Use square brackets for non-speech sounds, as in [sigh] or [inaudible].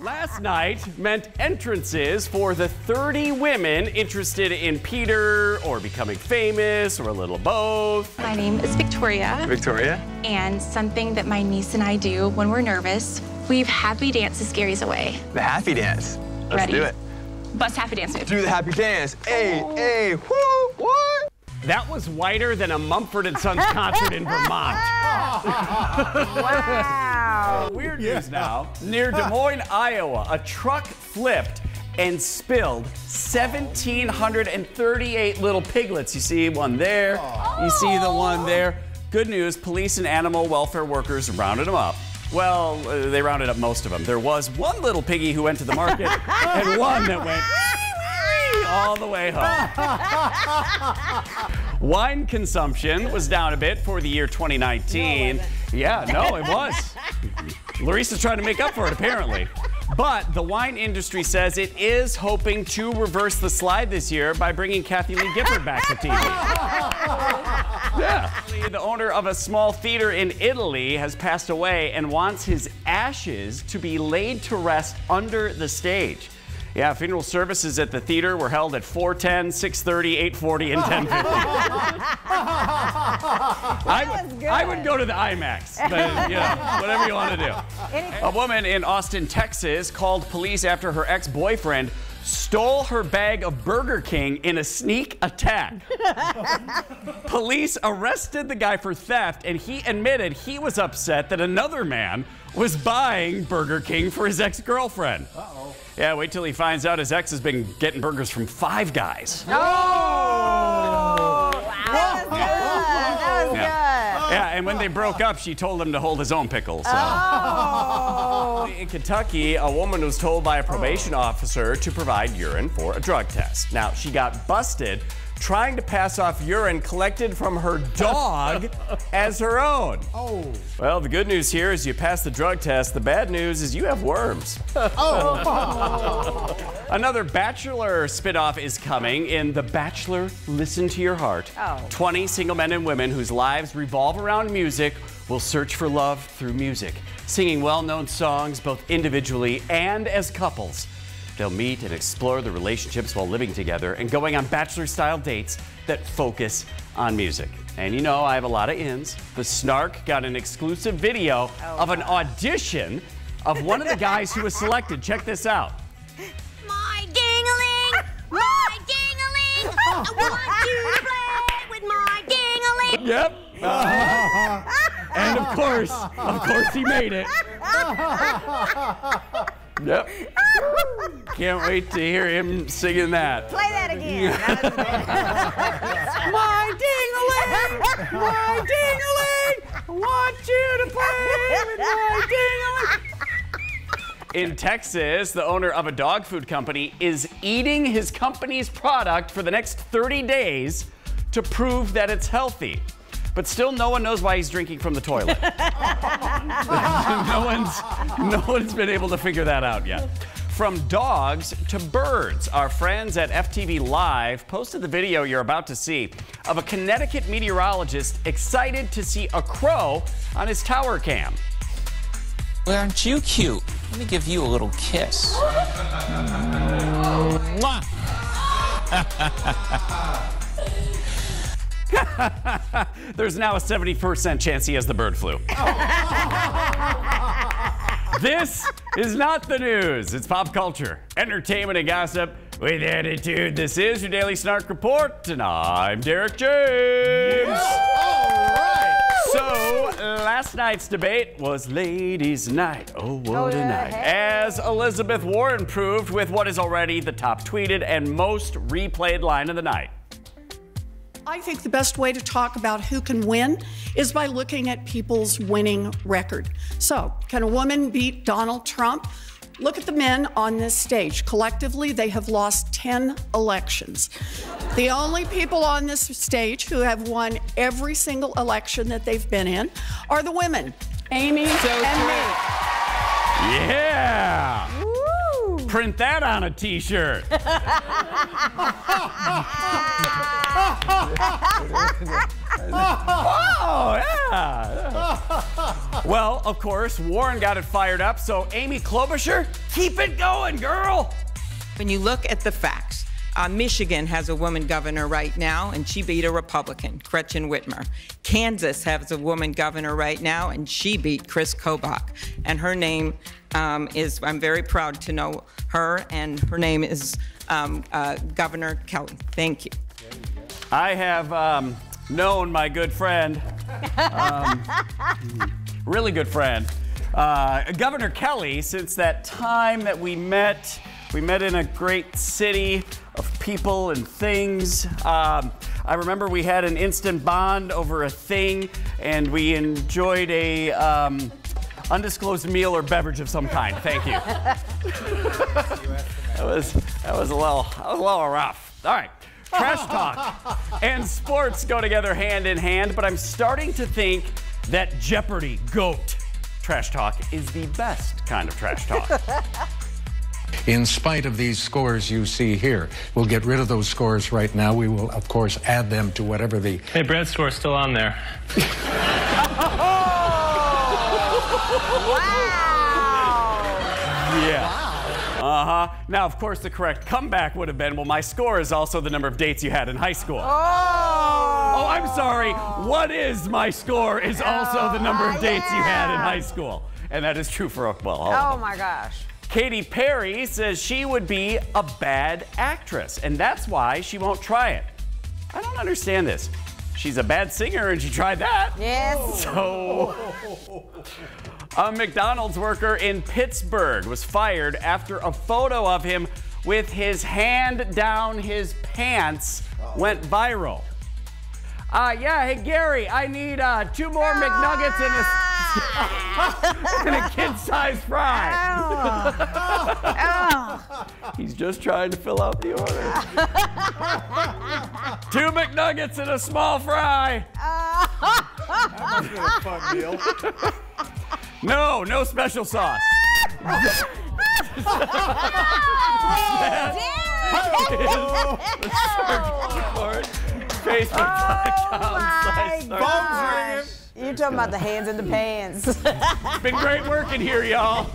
Last night meant entrances for the 30 women interested in Peter or becoming famous or a little both. My name is Victoria, Victoria? and something that my niece and I do when we're nervous, we've happy dance the scaries away. The happy dance. Let's Ready? do it. Bust happy dance move. Do the happy dance. Hey, oh. hey, whoo, what? That was whiter than a Mumford and Sons concert in Vermont. [laughs] Wow. Weird news now. [laughs] Near Des Moines, Iowa, a truck flipped and spilled 1,738 little piglets. You see one there, you see the one there. Good news, police and animal welfare workers rounded them up. Well, uh, they rounded up most of them. There was one little piggy who went to the market [laughs] and one that went all the way home. [laughs] Wine consumption was down a bit for the year 2019. yeah, no, it was. Larissa's trying to make up for it, apparently. But the wine industry says it is hoping to reverse the slide this year by bringing Kathie Lee Gifford back to TV. [laughs] Yeah. The owner of a small theater in Italy has passed away and wants his ashes to be laid to rest under the stage. Yeah, funeral services at the theater were held at 410, 630, 840, and [laughs] 1050. I would, I would go to the IMAX, but you know, [laughs] whatever you want to do. A woman in Austin, Texas called police after her ex-boyfriend stole her bag of Burger King in a sneak attack. [laughs] Police arrested the guy for theft, and he admitted he was upset that another man was buying Burger King for his ex girlfriend. Uh-oh. Yeah, wait till he finds out his ex has been getting burgers from Five Guys. That was good. That was Yeah, and when they broke up, she told him to hold his own pickles. So. Oh. In Kentucky, a woman was told by a probation officer to provide urine for a drug test. Now, she got busted trying to pass off urine collected from her dog [laughs] as her own. Oh. Well, the good news here is you pass the drug test. The bad news is you have worms. Oh. [laughs] Another Bachelor spinoff is coming in The Bachelor Listen to Your Heart. Oh. 20 single men and women whose lives revolve around music will search for love through music, singing well known songs both individually and as couples. They'll meet and explore the relationships while living together and going on bachelor style dates that focus on music. And you know, I have a lot of ins. The Snark got an exclusive video oh, of an audition of one of the guys who was selected. Check this out. My ding-a-ling, my ding-a-ling. I want you to play with my ding-a-ling. Yep. [laughs] and of course, of course, he made it. [laughs] Yep. Can't wait to hear him singing that. Play that again. [laughs] That was good. My ding-a-ling, my ding-a-ling, want you to play with my ding-a-ling. In Texas, the owner of a dog food company is eating his company's product for the next 30 days to prove that it's healthy. But still, no one knows why he's drinking from the toilet. [laughs] [laughs] no one's no one's been able to figure that out yet. From dogs to birds, our friends at FTV Live posted the video you're about to see of a Connecticut meteorologist excited to see a crow on his tower cam. Well, aren't you cute? Let me give you a little kiss. [laughs] There's now a 70% chance he has the bird flu. [laughs] this is not the news. It's pop culture, entertainment, and gossip with attitude. This is your Daily Snark Report, and I'm Derek James. Alright! So, last night's debate was Ladies' Night. Oh, what oh, a yeah, night. hey. As Elizabeth Warren proved with what is already the top tweeted and most replayed line of the night. I think the best way to talk about who can win is by looking at people's winning record. So, can a woman beat Donald Trump? Look at the men on this stage. Collectively, they have lost 10 elections. The only people on this stage who have won every single election that they've been in are the women, Amy and me. Print that on a t shirt. [laughs] oh, yeah. Well, of course, Warren got it fired up, so Amy Klobuchar, keep it going, girl. When you look at the facts, uh, Michigan has a woman governor right now, and she beat a Republican, Gretchen Whitmer. Kansas has a woman governor right now, and she beat Chris Kobach. And her name um, is, I'm very proud to know her, and her name is um, uh, Governor Kelly. Thank you. I have um, known my good friend, um, [laughs] really good friend, uh, Governor Kelly, since that time that we met. We met in a great city of people and things. Um, I remember we had an instant bond over a thing, and we enjoyed a um, undisclosed meal or beverage of some kind. Thank you. [laughs] that was that was a little that was a little rough. All right. Trash talk and sports go together hand in hand, but I'm starting to think that Jeopardy GOAT trash talk is the best kind of trash talk. [laughs] in spite of these scores you see here. We'll get rid of those scores right now. We will, of course, add them to whatever the. Hey, Brad's score's still on there. [laughs] Yeah. Uh huh. Now, of course, the correct comeback would have been well, my score is also the number of dates you had in high school. Oh, Oh, I'm sorry. What is my score is also the number of dates you had in high school. And that is true for, well, all of Oh them. my gosh. Katy Perry says she would be a bad actress, and that's why she won't try it. I don't understand this. She's a bad singer and she tried that. Yes. [laughs] So, a McDonald's worker in Pittsburgh was fired after a photo of him with his hand down his pants went viral. Uh, yeah, hey Gary, I need uh, two more McNuggets and a, [laughs] and a kid-sized fry. [laughs] He's just trying to fill out the order. [laughs] two McNuggets and a small fry. Fun deal. No, no special sauce. Facebook.com slash Sarge. Gosh. You talking about the hands in the pants. It's been great working here, y'all.